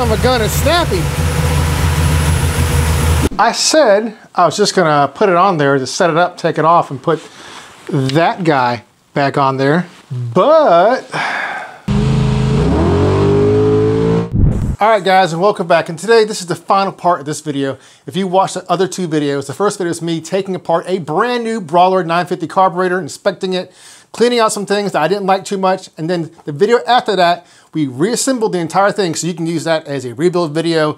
son of a gun is snappy. I said I was just gonna put it on there to set it up, take it off, and put that guy back on there. But, all right guys, and welcome back. And today, this is the final part of this video. If you watched the other two videos, the first video is me taking apart a brand new Brawler 950 carburetor, inspecting it, cleaning out some things that I didn't like too much. And then the video after that, we reassembled the entire thing so you can use that as a rebuild video.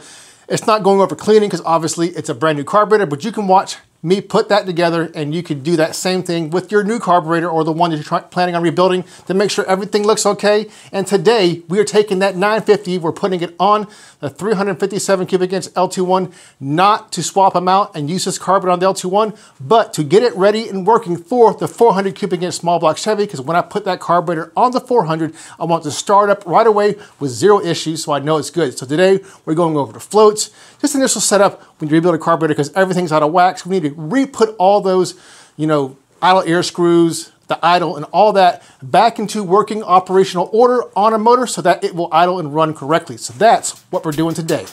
It's not going over cleaning because obviously it's a brand new carburetor, but you can watch me put that together and you could do that same thing with your new carburetor or the one that you're planning on rebuilding to make sure everything looks okay. And today we are taking that 950, we're putting it on the 357 cubic inch LT1, not to swap them out and use this carburetor on the LT1, but to get it ready and working for the 400 cubic inch small block Chevy, because when I put that carburetor on the 400, I want to start up right away with zero issues so I know it's good. So today we're going over the floats, just initial setup when you rebuild a carburetor because everything's out of wax. We need to re-put all those, you know, idle air screws, the idle and all that back into working operational order on a motor so that it will idle and run correctly. So that's what we're doing today.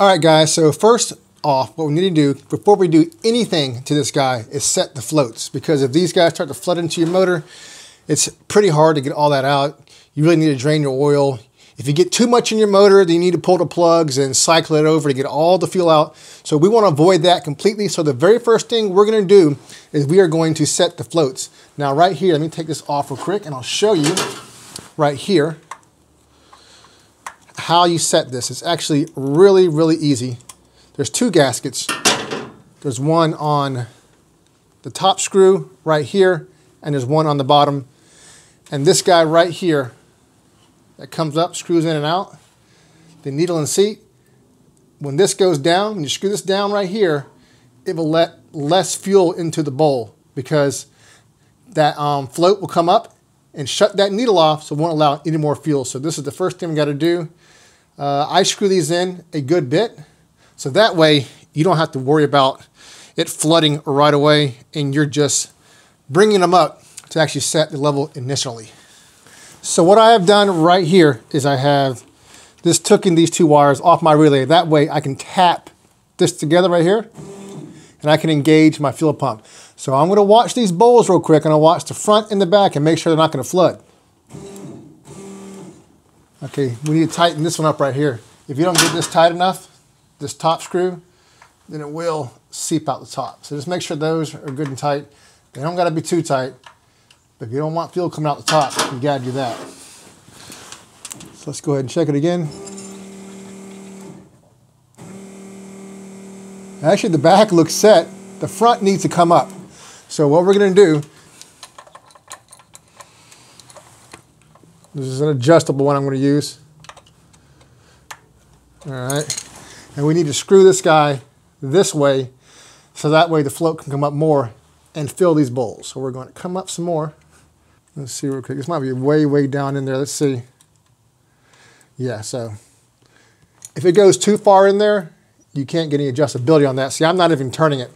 All right, guys, so first off, what we need to do before we do anything to this guy is set the floats because if these guys start to flood into your motor, it's pretty hard to get all that out. You really need to drain your oil. If you get too much in your motor, then you need to pull the plugs and cycle it over to get all the fuel out. So we want to avoid that completely. So the very first thing we're going to do is we are going to set the floats. Now right here, let me take this off real quick and I'll show you right here how you set this. It's actually really, really easy. There's two gaskets. There's one on the top screw right here, and there's one on the bottom. And this guy right here that comes up, screws in and out, the needle and seat, when this goes down, when you screw this down right here, it will let less fuel into the bowl because that um, float will come up and shut that needle off so it won't allow any more fuel. So this is the first thing we got to do. Uh, I screw these in a good bit, so that way you don't have to worry about it flooding right away and you're just bringing them up to actually set the level initially. So what I have done right here is I have this taken these two wires off my relay. That way I can tap this together right here and I can engage my fuel pump. So I'm gonna watch these bowls real quick and I'll watch the front and the back and make sure they're not gonna flood. Okay, we need to tighten this one up right here. If you don't get this tight enough, this top screw, then it will seep out the top. So just make sure those are good and tight. They don't gotta be too tight, but if you don't want fuel coming out the top, you gotta do that. So let's go ahead and check it again. Actually, the back looks set. The front needs to come up. So what we're gonna do This is an adjustable one I'm going to use. All right. And we need to screw this guy this way so that way the float can come up more and fill these bowls. So we're going to come up some more. Let's see real quick. This might be way, way down in there. Let's see. Yeah, so if it goes too far in there, you can't get any adjustability on that. See, I'm not even turning it.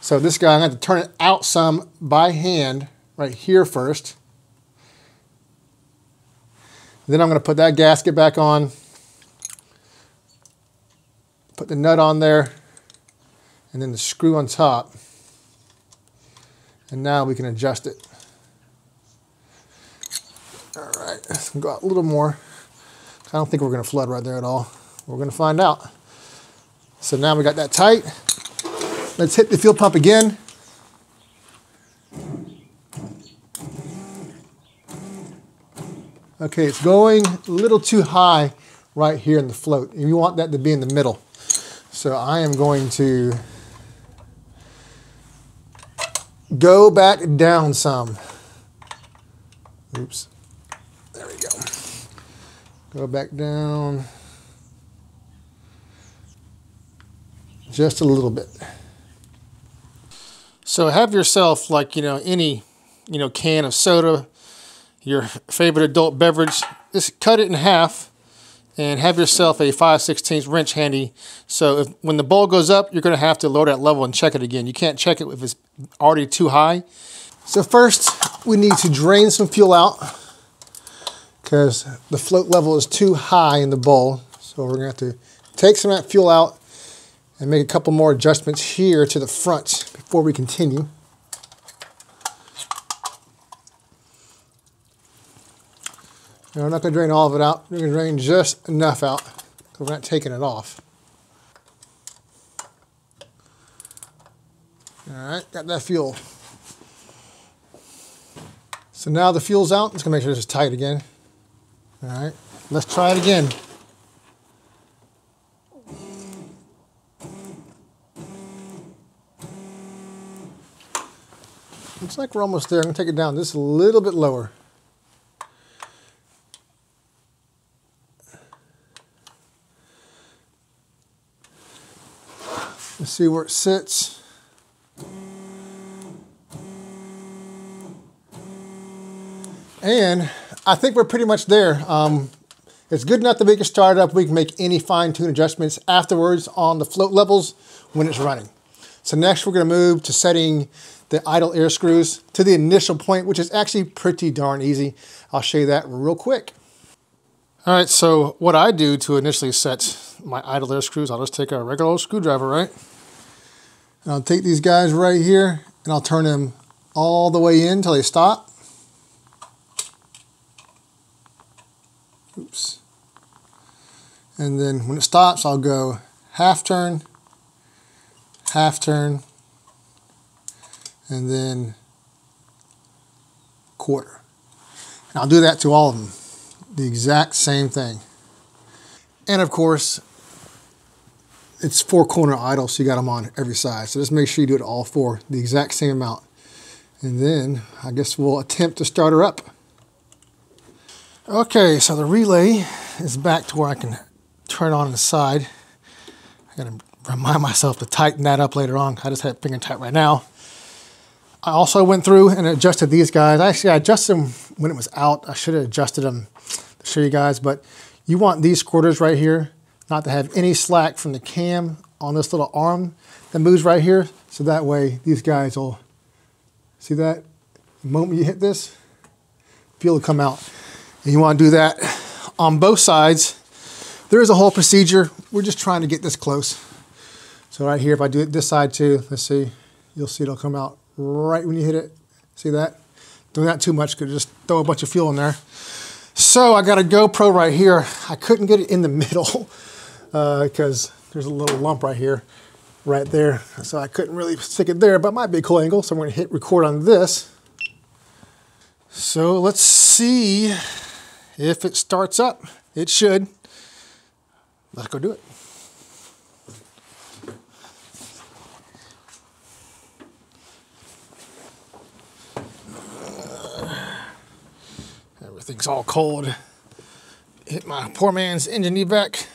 So this guy, I'm going to turn it out some by hand right here first. Then I'm going to put that gasket back on, put the nut on there, and then the screw on top. And now we can adjust it. All right, let's go out a little more. I don't think we're going to flood right there at all. We're going to find out. So now we got that tight. Let's hit the fuel pump again. Okay, it's going a little too high right here in the float. And you want that to be in the middle. So I am going to go back down some. Oops. There we go. Go back down. just a little bit. So have yourself like, you know, any, you know, can of soda, your favorite adult beverage, just cut it in half and have yourself a 5 16 wrench handy. So if, when the bowl goes up, you're going to have to lower that level and check it again. You can't check it if it's already too high. So first, we need to drain some fuel out because the float level is too high in the bowl. So we're to have to take some of that fuel out and make a couple more adjustments here to the front before we continue. Now we're not going to drain all of it out. We're going to drain just enough out because we're not taking it off. All right, got that fuel. So now the fuel's out. Let's make sure this is tight again. All right, let's try it again. Looks like we're almost there. I'm gonna take it down just a little bit lower. Let's see where it sits. And I think we're pretty much there. Um, it's good enough that we can start up. We can make any fine tune adjustments afterwards on the float levels when it's running. So next we're gonna move to setting the idle air screws to the initial point, which is actually pretty darn easy. I'll show you that real quick. All right, so what I do to initially set my idle air screws, I'll just take a regular old screwdriver, right? And I'll take these guys right here and I'll turn them all the way in until they stop. Oops. And then when it stops, I'll go half turn, half turn, and then quarter. And I'll do that to all of them. The exact same thing. And of course, it's four corner idle, so you got them on every side. So just make sure you do it all four, the exact same amount. And then I guess we'll attempt to start her up. Okay, so the relay is back to where I can turn on the side. I gotta remind myself to tighten that up later on. I just had it finger tight right now. I also went through and adjusted these guys. Actually, I adjusted them when it was out. I should have adjusted them to show you guys, but you want these quarters right here not to have any slack from the cam on this little arm that moves right here. So that way these guys will, see that? The moment you hit this, fuel will come out. And you want to do that on both sides. There is a whole procedure. We're just trying to get this close. So right here, if I do it this side too, let's see, you'll see it'll come out right when you hit it. See that? Doing that too much could just throw a bunch of fuel in there. So I got a GoPro right here. I couldn't get it in the middle because uh, there's a little lump right here, right there. So I couldn't really stick it there, but it might be a cool angle. So I'm gonna hit record on this. So let's see if it starts up. It should. Let's go do it. everything's all cold. Hit my poor man's engine evac.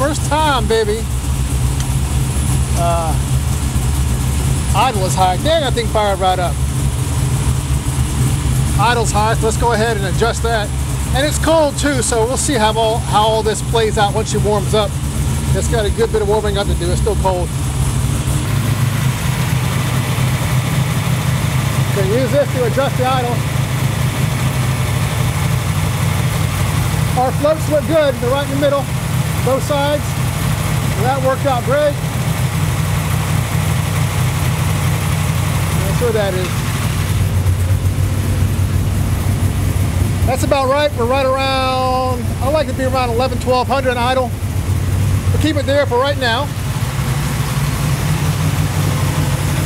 first time, baby. Uh, idle is high. Dang, that thing fired right up. Idle's high, so let's go ahead and adjust that. And it's cold too, so we'll see how all, how all this plays out once it warms up. It's got a good bit of warming up to do. It's still cold. So use this to adjust the idle. Our floats look good. They're right in the middle both sides. That worked out great. That's where that is. That's about right. We're right around, I like to be around 11, 1200 idle. We'll keep it there for right now.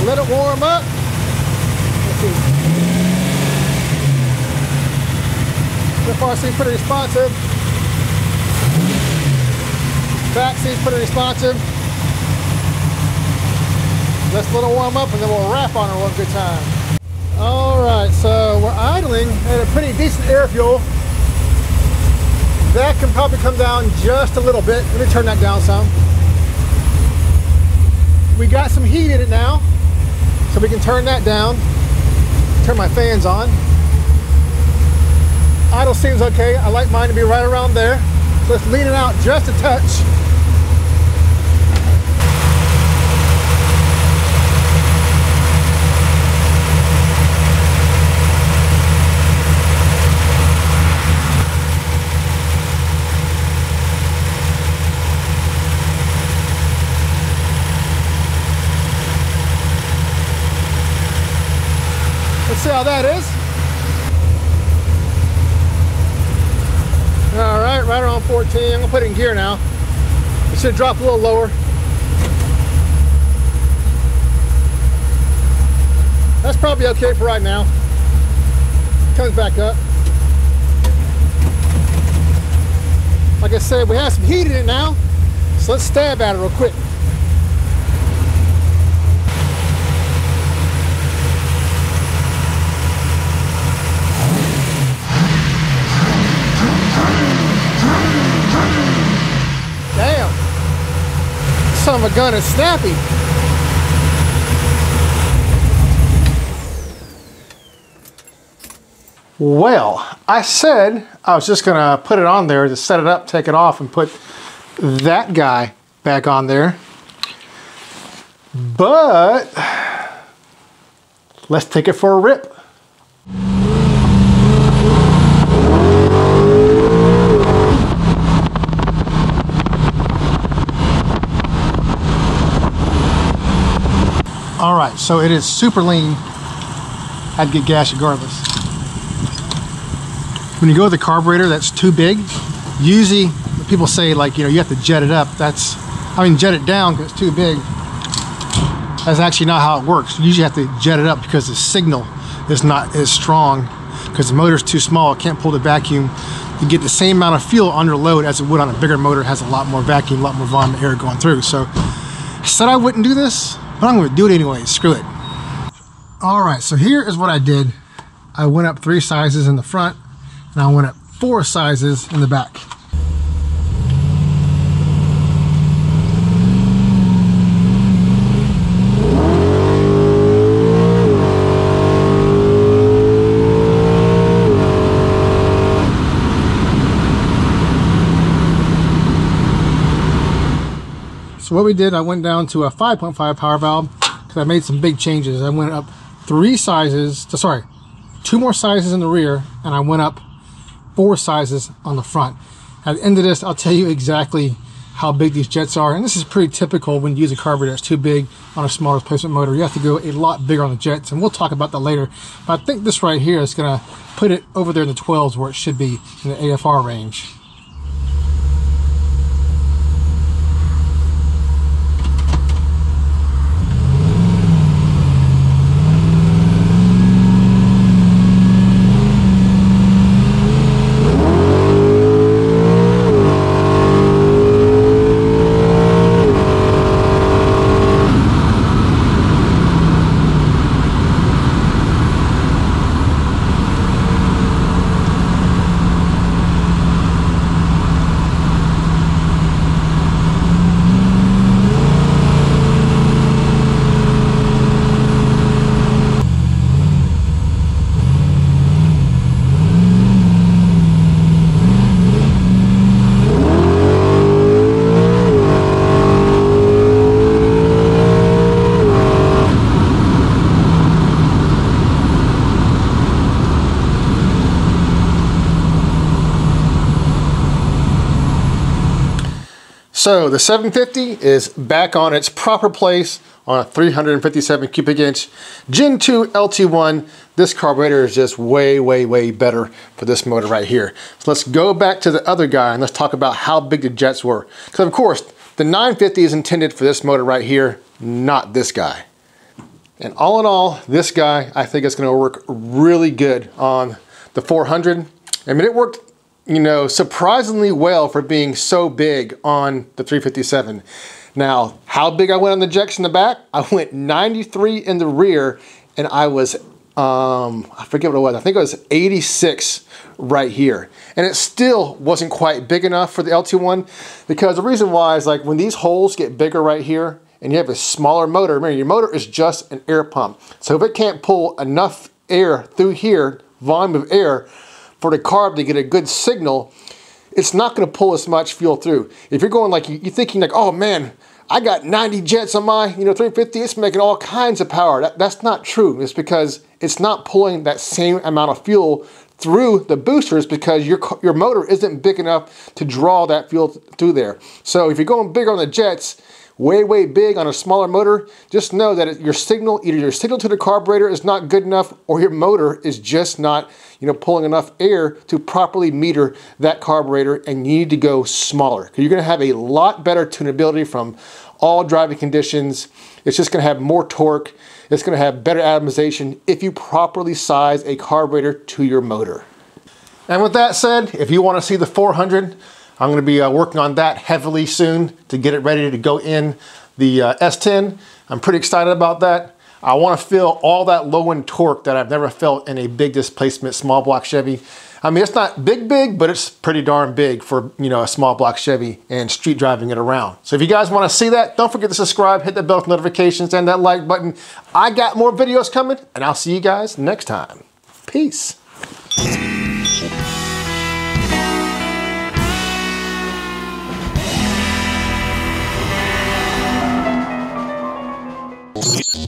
Let it warm up. So far seems pretty responsive. Seat's pretty responsive. Let's let it warm up and then we'll wrap on her one good time. All right, so we're idling at a pretty decent air fuel. That can probably come down just a little bit. Let me turn that down some. We got some heat in it now, so we can turn that down. Turn my fans on. Idle seems okay. I like mine to be right around there. So let's lean it out just a touch. How that is. All right, right around 14. I'm gonna put it in gear now. It should drop a little lower. That's probably okay for right now. Comes back up. Like I said, we have some heat in it now, so let's stab at it real quick. Son of a gun is snappy. Well, I said I was just going to put it on there to set it up, take it off, and put that guy back on there. But let's take it for a rip. All right, so it is super lean. I'd get gas regardless. When you go with a carburetor that's too big, usually people say like, you know, you have to jet it up. That's, I mean, jet it down because it's too big. That's actually not how it works. You usually have to jet it up because the signal is not as strong because the motor's too small. It can't pull the vacuum to get the same amount of fuel under load as it would on a bigger motor. It has a lot more vacuum, a lot more volume air going through. So I said I wouldn't do this. But I'm gonna do it anyway, screw it. All right, so here is what I did. I went up three sizes in the front and I went up four sizes in the back. So what we did, I went down to a 5.5 power valve because I made some big changes. I went up three sizes, to, sorry, two more sizes in the rear, and I went up four sizes on the front. At the end of this, I'll tell you exactly how big these jets are. And this is pretty typical when you use a carburetor that's too big on a small replacement motor. You have to go a lot bigger on the jets, and we'll talk about that later. But I think this right here is going to put it over there in the 12s where it should be in the AFR range. So the 750 is back on its proper place on a 357 cubic inch Gen 2 LT1. This carburetor is just way, way, way better for this motor right here. So let's go back to the other guy and let's talk about how big the jets were. Because of course, the 950 is intended for this motor right here, not this guy. And all in all, this guy, I think is gonna work really good on the 400. I mean, it worked you know, surprisingly well for being so big on the 357. Now, how big I went on the jacks in the back? I went 93 in the rear and I was um, I forget what it was. I think it was 86 right here. And it still wasn't quite big enough for the LT1 because the reason why is like when these holes get bigger right here and you have a smaller motor, remember your motor is just an air pump. So if it can't pull enough air through here, volume of air, for the carb to get a good signal, it's not gonna pull as much fuel through. If you're going like, you're thinking like, oh man, I got 90 jets on my, you know, 350, it's making all kinds of power. That, that's not true. It's because it's not pulling that same amount of fuel through the boosters because your, your motor isn't big enough to draw that fuel through there. So if you're going bigger on the jets, way, way big on a smaller motor, just know that your signal, either your signal to the carburetor is not good enough or your motor is just not, you know, pulling enough air to properly meter that carburetor and you need to go smaller. You're gonna have a lot better tunability from all driving conditions. It's just gonna have more torque. It's gonna have better atomization if you properly size a carburetor to your motor. And with that said, if you wanna see the 400, I'm gonna be uh, working on that heavily soon to get it ready to go in the uh, S10. I'm pretty excited about that. I wanna feel all that low end torque that I've never felt in a big displacement small block Chevy. I mean, it's not big, big, but it's pretty darn big for, you know, a small block Chevy and street driving it around. So if you guys wanna see that, don't forget to subscribe, hit that bell for notifications and that like button. I got more videos coming and I'll see you guys next time. Peace.